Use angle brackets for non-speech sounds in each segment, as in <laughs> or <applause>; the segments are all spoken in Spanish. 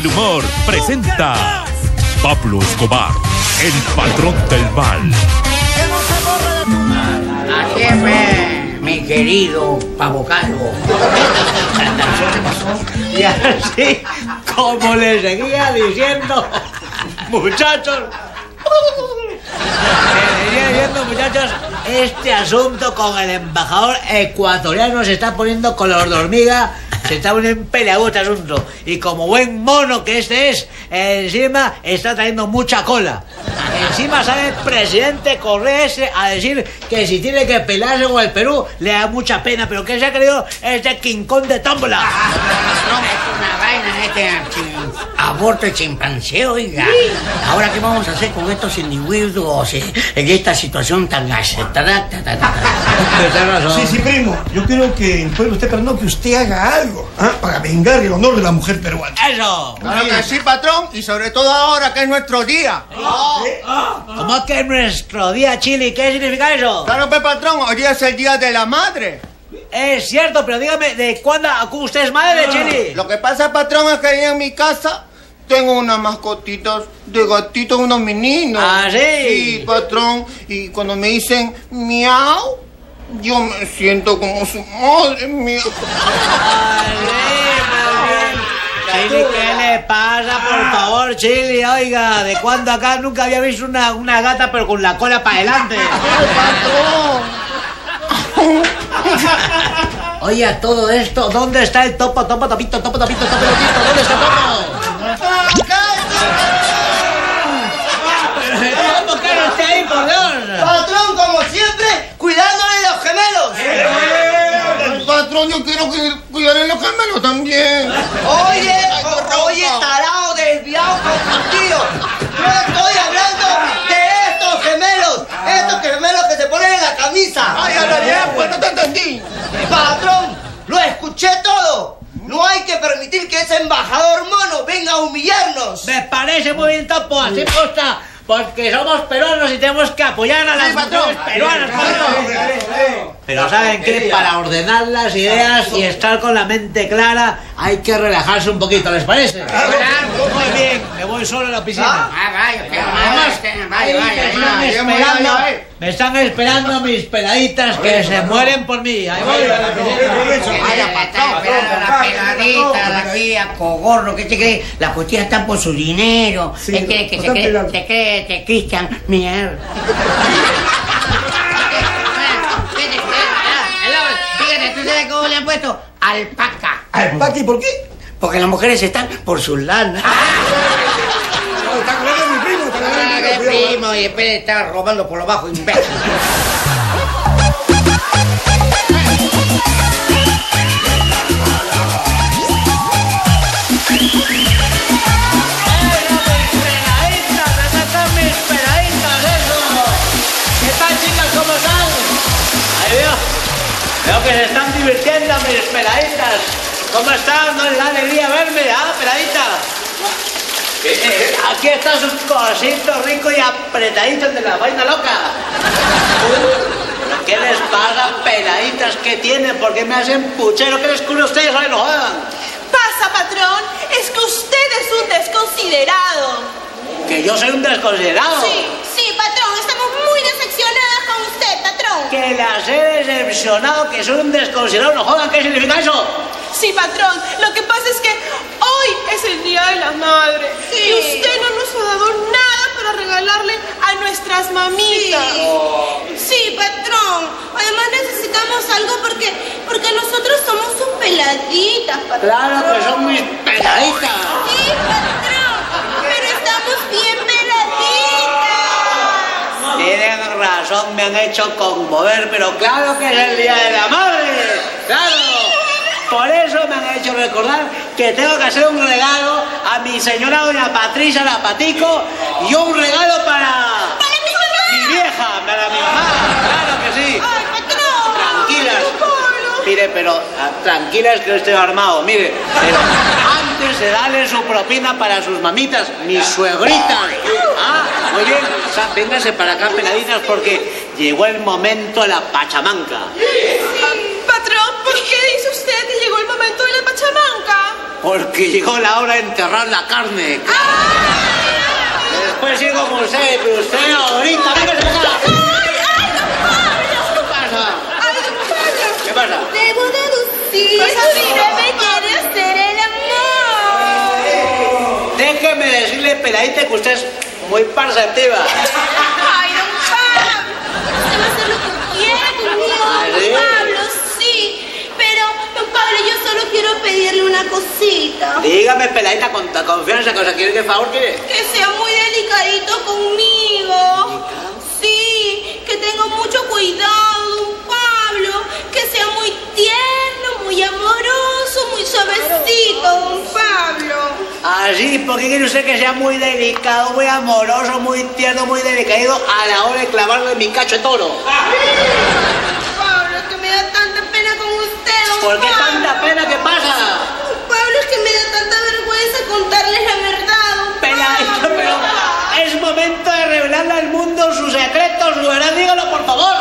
del humor presenta Pablo Escobar, el patrón del mal. Así es, pues, mi querido pavo calvo. Y así, como le seguía diciendo, muchachos, seguía diciendo, muchachos, este asunto con el embajador ecuatoriano se está poniendo color de hormiga. Se está poniendo en pelea este asunto. Y como buen mono que este es, encima está trayendo mucha cola. Encima sale el presidente Correa ese a decir que si tiene que pelearse con el Perú le da mucha pena, pero que se ha creído este quincón de tómbola. <laughs> No, es una vaina este aborto de chimpancé, oiga. Ahora, ¿qué vamos a hacer con estos individuos eh, en esta situación tan aceptada? <laughs> Sí, sí, primo. Yo creo que el pueblo está esperando que usted haga algo ¿ah? para vengar el honor de la mujer peruana. ¡Eso! Claro que sí, patrón, y sobre todo ahora que es nuestro día. ¿Cómo que nuestro día Chile? ¿Qué significa eso? Claro, pues, patrón, hoy es el día de la madre. Es cierto, pero dígame, ¿de cuándo usted es madre de Chile? Lo que pasa, patrón, es que ahí en mi casa tengo unas mascotitas de gatitos, unos meninos. ¿Ah, sí? Sí, patrón, y cuando me dicen miau, yo me siento como su madre mía. Chili, ¿qué le pasa, por favor, Chili? Oiga, ¿de cuándo acá nunca había visto una, una gata pero con la cola para adelante? <laughs> Oye, a todo esto, ¿dónde está el topo, topo, topito, topo, topito, topo, topito? ¿Dónde está Topo? ¿Cómo que no está ahí, por Dios? Patrón, como siempre, cuidándole de los Patrón, yo quiero que cuidaré los gemelos también. Oye, o- oye, tarado, desviado, confundido. Yo estoy hablando de estos gemelos. Estos gemelos que se ponen en la camisa. Ay, habla bien, pues no te entendí. Patrón, lo escuché todo. No hay que permitir que ese embajador mono venga a humillarnos. Me parece muy bien, Topo, así posta. Porque somos peruanos y tenemos que apoyar a las mujeres peruanas, patrón. Pero ¿saben qué? Para ordenar las ideas y estar con la mente clara hay que relajarse un poquito, ¿les parece? Muy bien, me voy solo a la piscina. Ah, vaya, Además, me están esperando, me están esperando mis peladitas que se mueren por mí. Ahí voy a la piscina. Vaya, patrón, la peladita, la tía, cogorro, ¿qué te crees? Las costillas están por su dinero. ¿Qué crees que se cree? ¿Te cree, te Cristian? Mierda. <laughs> Alpaca. ¿Alpaca y por qué? Porque las mujeres están por su lana. Está claro, mi primo, está Ah, mi primo, primo, y espere estar robando por lo bajo, imbécil. Veo que se están divirtiendo mis peladitas. ¿Cómo están? ¿No les da alegría verme? ¿Ah, peladita? Eh, Aquí está su cosito rico y apretadito de la vaina loca. ¿Pero qué les pasa, peladitas? ¿Qué tienen? ¿Por qué me hacen puchero? ¿Qué les cubre a ustedes? ¡Ay, no jodan! pasa, patrón? Es que usted es un desconsiderado. Que yo soy un desconsiderado. Sí, sí, patrón, usted, patrón. Que las he decepcionado, que soy un desconsiderado. No jodan, ¿qué significa eso? Sí, patrón, lo que pasa es que hoy es el Día de la Madre. Y usted no nos ha dado nada para regalarle a nuestras mamitas. Sí, patrón. Además necesitamos algo porque, porque nosotros somos sus peladitas, patrón. Claro que son mis peladitas. Sí, patrón. Pero estamos bien peladitas. Tienen razón, me han hecho conmover, pero claro que es el Día de la Madre. ¡Claro! Por eso me han hecho recordar que tengo que hacer un regalo a mi señora doña Patricia la Patico y un regalo para... ¡Para mi mamá! mi vieja, para mi mamá. Claro que sí. ¡Ay, patrón! Tranquilas. Mire, pero ah, tranquilas que estoy armado. Mire, pero antes de darle su propina para sus mamitas, mis suegritas. Ah, muy bien. O sea, vénganse para acá, peladitas, porque llegó el momento de la pachamanca. Patrón, ¿por qué dice usted que llegó el momento de la pachamanca? porque llegó la hora de enterrar la carne. Después sigo con usted, pero usted ahorita, perceptiva. Ay, don Pablo. Usted va a hacer lo que quiera conmigo, ¿Ah, don? Pablo, sí. Pero, don Pablo, yo solo quiero pedirle una cosita. Dígame, peladita, con confianza, cosa quiere que favor quiere. Que sea Así, ¿por qué quiere usted que sea muy delicado, muy amoroso, muy tierno, muy delicado a la hora de clavarle mi cacho de toro? Pablo, es que me da tanta pena con usted, don ¿Por qué Pablo. tanta pena? ¿Qué pasa? Pablo, es que me da tanta vergüenza contarles la verdad, don Pablo. <laughs> pero es momento de revelarle al mundo sus secretos, su verdad, dígalo por favor.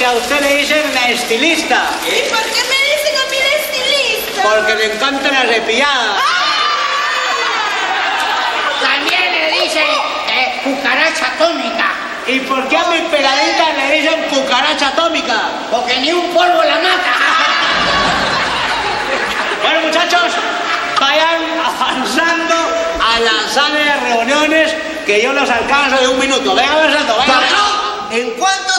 Si a usted le dicen la estilista, ¿Y por qué me dicen a mí de estilista? porque le encanta la cepillada. También le dicen eh, cucaracha atómica, ¿Y por qué a mi peladita le dicen cucaracha atómica? porque ni un polvo la mata. Bueno, muchachos, vayan avanzando a la sala de reuniones que yo los alcanzo de un minuto. Vengan avanzando, ¿en cuánto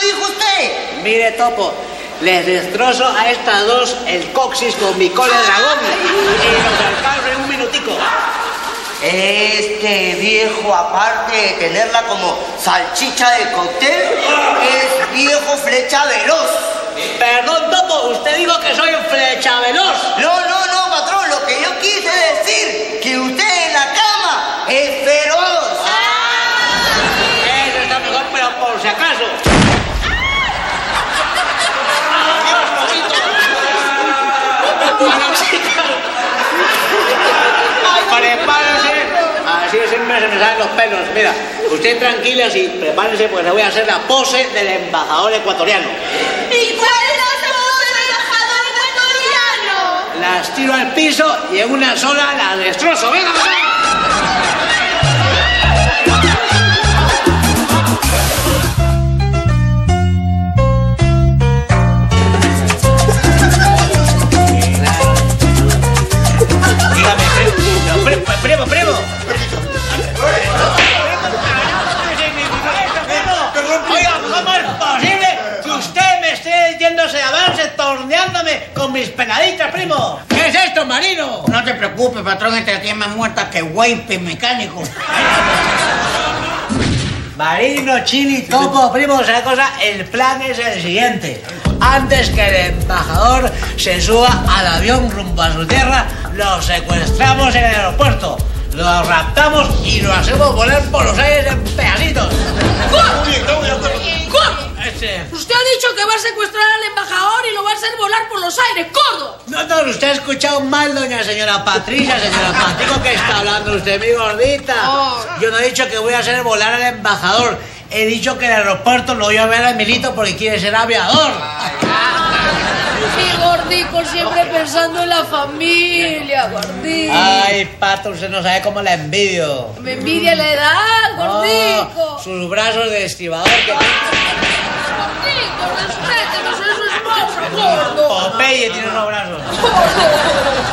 dijo usted? Mire, Topo, les destrozo a estas dos el coxis con mi cola de dragón y los alcanzo en un minutico. Este viejo, aparte de tenerla como salchicha de cóctel, es viejo flecha veloz. Perdón, Topo, usted dijo que soy flecha veloz. No, no, no, patrón, lo que yo quise decir, que usted en la cama es feroz. Eso está mejor, pero por si acaso. Adiós, Topito. Bueno, chicas. Prepárense. Así siempre se me salen los pelos. Mira, usted tranquila y prepárense porque le voy a hacer la pose del embajador ecuatoriano. ¿Y cuál es la voz del embajador ecuatoriano? Las tiro al piso y en una sola las destrozo. ¡Venga, primo. Primo, de avance, torneándome con mis peladitas, primo? ¿Qué es esto, marino? No te preocupes, patrón, este tiene más muerta que Weipe mecánico. Marino, chili, topo, primo, ¿sabe cosa? El plan es el siguiente. Antes que el embajador se suba al avión rumbo a su tierra, lo secuestramos en el aeropuerto, lo raptamos y lo hacemos volar por los aires en pedacitos. ¿Cómo? Este, Usted ha dicho que va a secuestrar al embajador y lo va a hacer volar por los aires, ¡cordo! No, no, usted ha escuchado mal, doña señora Patricia, señora Patricia, que está hablando usted, mi gordita. Oh. Yo no he dicho que voy a hacer volar al embajador. He dicho que en el aeropuerto lo voy a ver a Emilito porque quiere ser aviador. Sí, gordico, siempre pensando en la familia, gordico. Ay, pato, usted no sabe cómo la envidio. Me envidia la edad, gordico. Oh, sus brazos de estibador que Gordico, respétenos, eso es mozo, gordo. Popeye tiene unos brazos.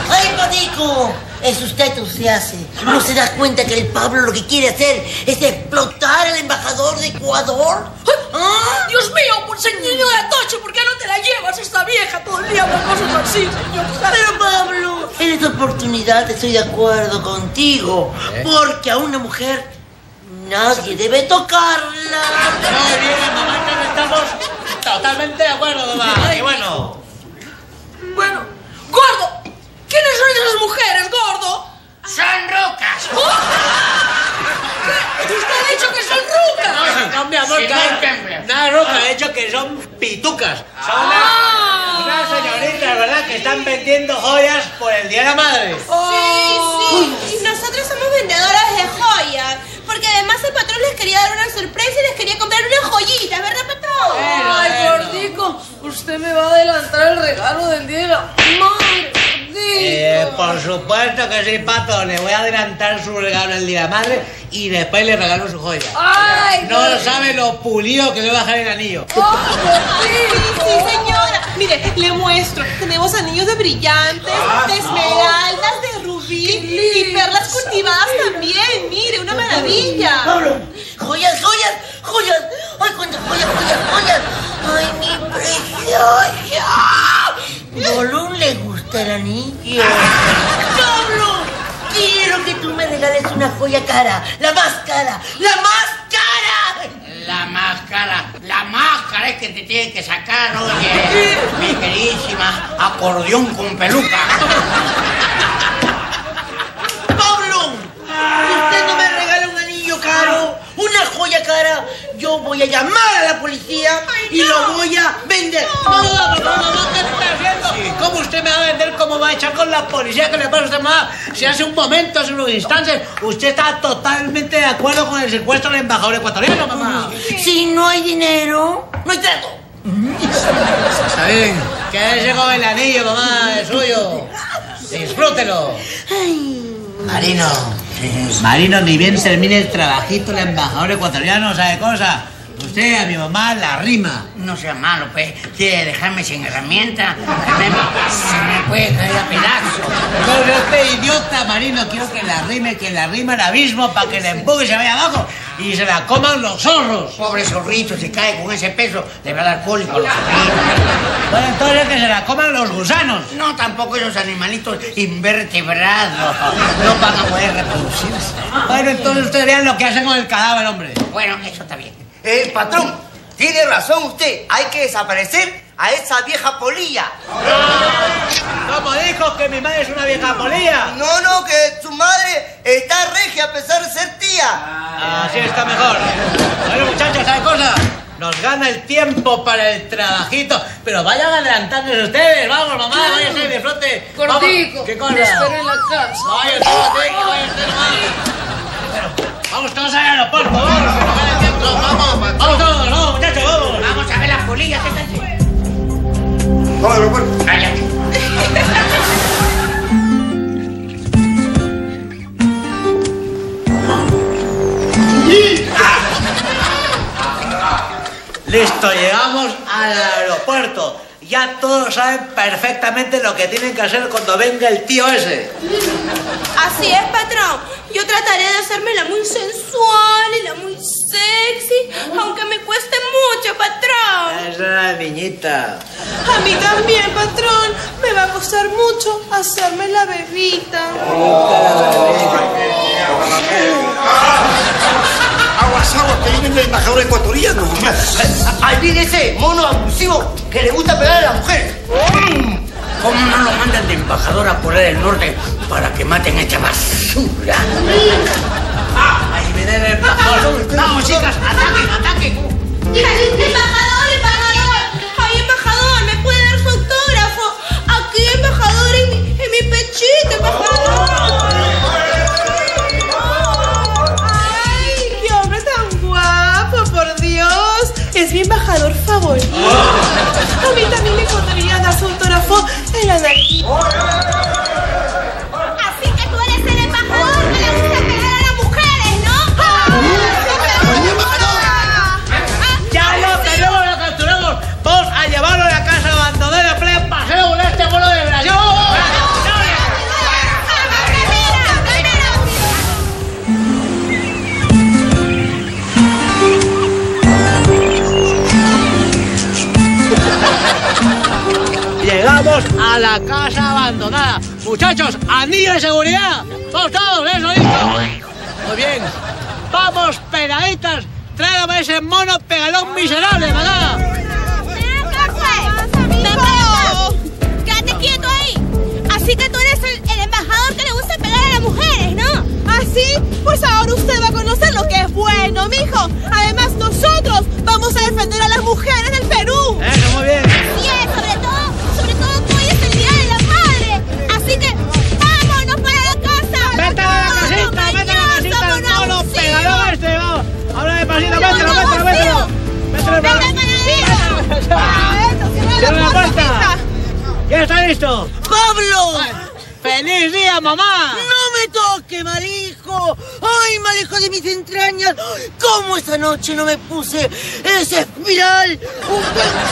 ¡Ay, Padico! es usted hace. ¿No se da cuenta que el Pablo lo que quiere hacer es explotar al embajador de Ecuador? ¡Ah! Dios mío, por ser niño de Atoche, ¿por qué no te la llevas esta vieja todo el día con cosas así, señor? Pero Pablo, en esta oportunidad estoy de acuerdo contigo, porque a una mujer nadie debe tocarla. Muy bien, mamá, entonces estamos totalmente de acuerdo, mamá. Y bueno, Bueno, gordo, ¿quiénes son esas mujeres, gordo? ¡Son rucas! Usted ha dicho que son rucas. no, mi amor, Sí, nada, no roja, de hecho que son pitucas. Son Ah. unas, unas señoritas, ¿verdad? Que están vendiendo joyas por el Día de la Madre. Sí, sí. Y nosotros somos vendedoras de joyas. Porque además el patrón les quería dar una sorpresa y les quería comprar unas joyitas, ¿verdad, patrón? Ay, bueno. gordico, usted me va a adelantar el regalo del día de la madre. Eh, por supuesto que sí, pato. Le voy a adelantar su regalo el Día de la Madre y después le regalo su joya. Ay, No lo sabe lo pulido que le va a dejar el anillo. Oh, Sí, gordito. señora. Mire, le muestro. Tenemos anillos de brillantes, de esmeraldas, de rubí y perlas cultivadas también. Mire, una maravilla. Pablo, joyas, joyas, joyas. Ay, cuántas joyas, joyas, joyas. Ay, mi preciosa. Bolón le gusta el anillo. Pablo, quiero que tú me regales una joya cara. La más cara, la más cara. La máscara, la máscara es que te tiene que sacar, oye, mi queridísima acordeón con peluca. Pablo, si usted no me regala un anillo caro, una joya cara, yo voy a llamar a la policía y lo voy a vender. No, no, no, no, no, ¿qué está haciendo? ¿Cómo usted me va a vender? ¿Cómo va a echar con la policía? ¿Qué le pasa a usted, mamá? Si hace un momento, hace unos instantes, usted está totalmente de acuerdo con el secuestro del embajador ecuatoriano, mamá. Si no hay dinero, no hay trato. Está bien. Quédese con el anillo, mamá, es suyo. Disfrútelo. Marino. Marino, ni bien termine el trabajito el embajador ecuatoriano, ¿sabe cosa? Usted a mi mamá la rima. No sea malo, pues. Quiere dejarme sin herramienta. Se me, puede caer a pedazos. Yo este idiota, Marino, quiero que la rime, que la rima al abismo para que la empuje y se vaya abajo y se la coman los zorros. Pobre zorrito, si cae con ese peso, le va a dar cólico a los zorritos. Bueno, entonces que se la coman los gusanos. No, tampoco esos animalitos invertebrados. No van a poder reproducirse. Bueno, entonces ustedes vean lo que hacen con el cadáver, hombre. Bueno, eso está bien. Eh, patrón, tiene razón usted. Hay que desaparecer a esa vieja polilla. ¿Cómo dijo que mi madre es una vieja polilla? No, no, que su madre está regia a pesar de ser tía. Así está mejor. Bueno, muchachos, ¿sabe cosa? Nos gana el tiempo para el trabajito, pero vayan adelantándose ustedes. Vamos, mamá, váyanse, disfrute. Gordico, ¿Qué cosa? espera en la casa. Váyanse, váyanse, váyanse. Vamos todos al aeropuerto, Vamos al aeropuerto. Cállate. <laughs> Listo, llegamos al aeropuerto. Ya todos saben perfectamente lo que tienen que hacer cuando venga el tío ese. Así es, patrón. Yo trataré de hacerme la muy sensual y la muy sexy, aunque me cueste mucho, patrón. Es una niñita. A mí también, patrón. Me va a costar mucho hacerme la bebita. Aguas, aguas, que viene el embajador ecuatoriano. Ahí viene ese mono abusivo que le gusta pegar a la mujer. ¿Cómo no lo mandan de embajador a Corea del Norte para que maten a esta basura? El embajador. Vamos, chicas, ataquen, ataquen. Embajador, embajador. Ay, embajador, ¿me puede dar su autógrafo? Aquí, embajador, en mi, en mi pechito, embajador. ¡Ay, qué hombre tan guapo, por Dios! Es mi embajador favorito. A mí también me podría dar su autógrafo en la nariz. A la casa abandonada. Muchachos, anillo de seguridad. Vamos todos, listo. Muy bien. Vamos, pegaditas. Tráigame ese mono pegalón miserable, ¿verdad? Quédate quieto ahí. Así que tú eres el, el embajador que le gusta pegar a las mujeres, ¿no? ¿Así? Pues ahora usted va a conocer lo que es bueno, mijo. Me toque, malijo! ¡Ay, malijo de mis entrañas! ¿Cómo esta noche no me puse ese espiral, un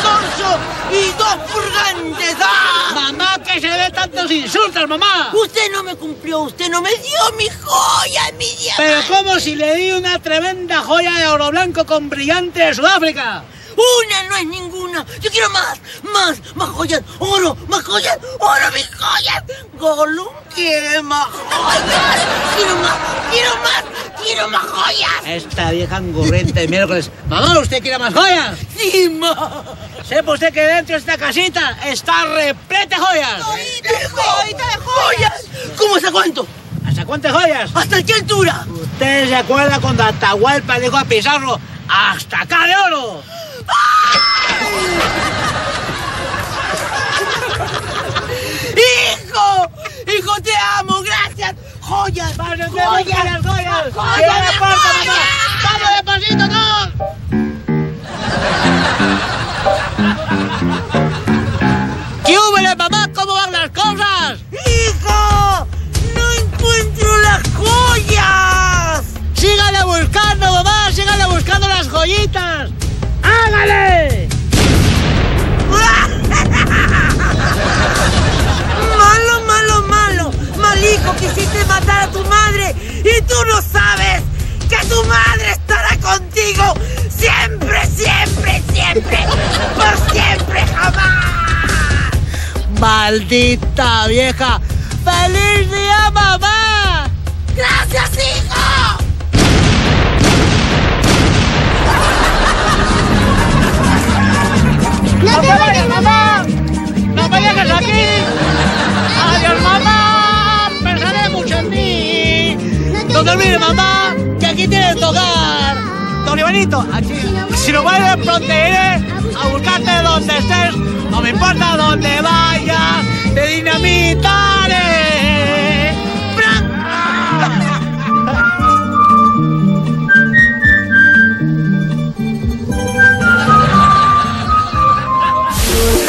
torso y dos purgantes? ¡Ah! ¡Mamá, que se ve tantos insultos, mamá! Usted no me cumplió, usted no me dio mi joya, mi diamante. Pero como si le di una tremenda joya de oro blanco con brillante de Sudáfrica. Una no es ninguna. Yo quiero más, más, más joyas. Oro, más joyas. Oro, mis joyas. Gollum quiere más joyas. Quiero más, quiero más, quiero más joyas. Esta vieja angurriente de miércoles. Mamá, ¿usted quiere más joyas? Sí, ma. Sepa usted que dentro de esta casita está repleta de joyas. De joyas, de joyas. ¿Cómo hasta cuánto? ¿Hasta cuántas joyas? ¿Hasta qué altura? ¿Usted se acuerda cuando Atahualpa dijo a Pizarro hasta acá de oro? ¡Hijo! ¡Hijo, te amo! ¡Gracias! ¡Joyas! ¡Joyas! ¡Joyas! ¡Joyas! ¡Joyas! ¡Vamos despacito, no! ¿Qué húbele, mamá? ¿Cómo van las cosas? ¡Hijo! ¡No encuentro las joyas! ¡Sígale buscando, mamá! ¡Sígale buscando las joyitas! ¡Hágale! <laughs> ¡Malo, malo, malo! ¡Malijo, quisiste matar a tu madre! ¡Y tú no sabes que tu madre estará contigo siempre, siempre, siempre! ¡Por siempre, jamás! ¡Maldita vieja! ¡Feliz día, mamá! ¡Gracias, hijo! Si no vuelves, pronto iré a buscarte donde estés. No me importa dónde vayas, te dinamitaré.